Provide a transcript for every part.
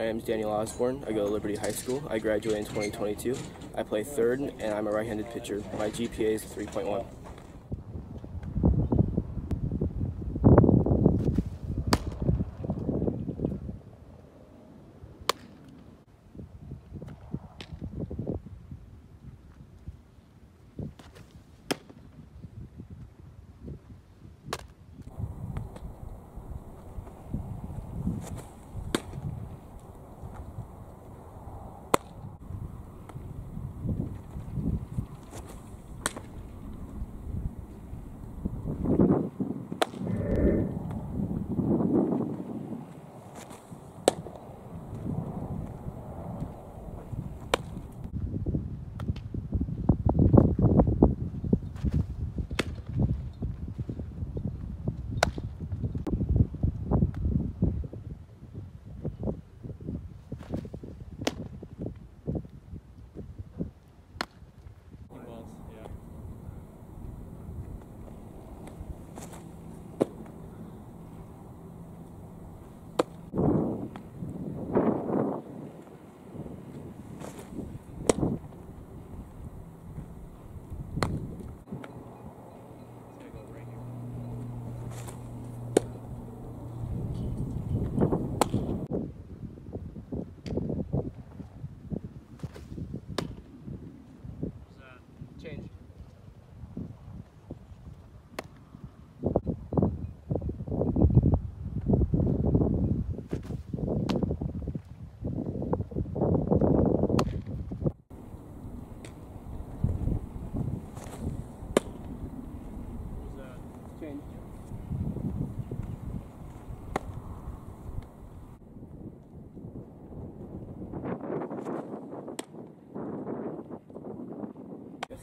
My name is Daniel Osborn. I go to Liberty High School. I graduate in 2022. I play third, and I'm a right-handed pitcher. My GPA is 3.1. Change.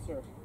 Sir.